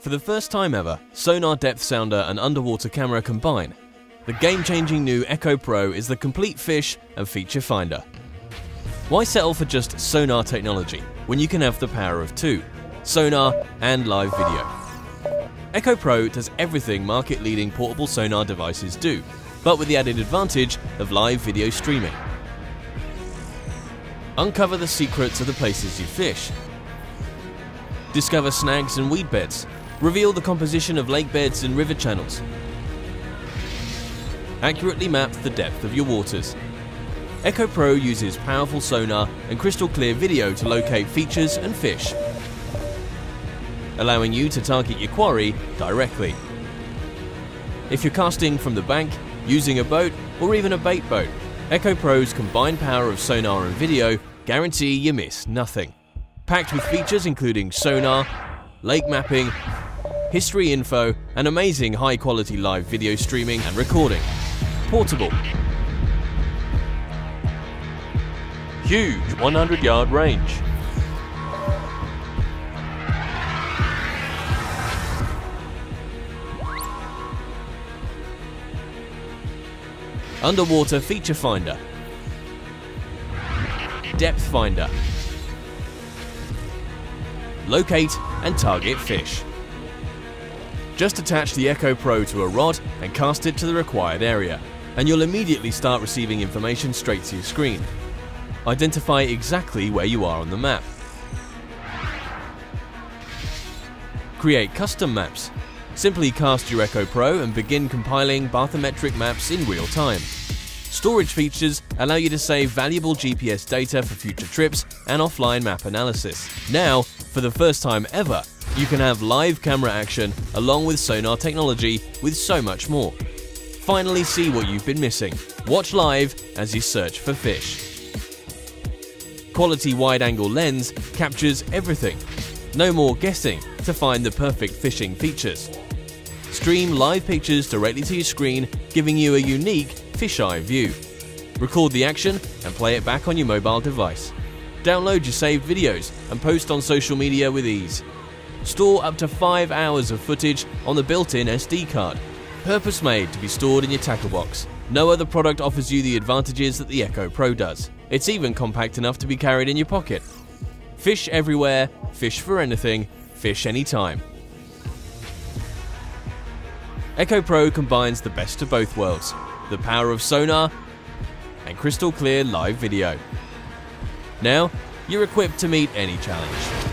For the first time ever, sonar depth sounder and underwater camera combine. The game-changing new Echo Pro is the complete fish and feature finder. Why settle for just sonar technology when you can have the power of two, sonar and live video? Echo Pro does everything market-leading portable sonar devices do, but with the added advantage of live video streaming. Uncover the secrets of the places you fish. Discover snags and weed beds, Reveal the composition of lake beds and river channels. Accurately map the depth of your waters. Echo Pro uses powerful sonar and crystal clear video to locate features and fish, allowing you to target your quarry directly. If you're casting from the bank, using a boat, or even a bait boat, Echo Pro's combined power of sonar and video guarantee you miss nothing. Packed with features including sonar, lake mapping, history info, and amazing high quality live video streaming and recording. Portable. Huge 100 yard range. Underwater feature finder. Depth finder. Locate and target fish. Just attach the Echo Pro to a rod and cast it to the required area, and you'll immediately start receiving information straight to your screen. Identify exactly where you are on the map. Create custom maps. Simply cast your Echo Pro and begin compiling bathymetric maps in real time. Storage features allow you to save valuable GPS data for future trips and offline map analysis. Now, for the first time ever, you can have live camera action along with sonar technology with so much more. Finally see what you've been missing. Watch live as you search for fish. Quality wide-angle lens captures everything. No more guessing to find the perfect fishing features. Stream live pictures directly to your screen, giving you a unique fisheye view. Record the action and play it back on your mobile device. Download your saved videos and post on social media with ease. Store up to 5 hours of footage on the built-in SD card. Purpose made to be stored in your tackle box. No other product offers you the advantages that the Echo Pro does. It's even compact enough to be carried in your pocket. Fish everywhere, fish for anything, fish anytime. Echo Pro combines the best of both worlds, the power of sonar and crystal clear live video. Now, you're equipped to meet any challenge.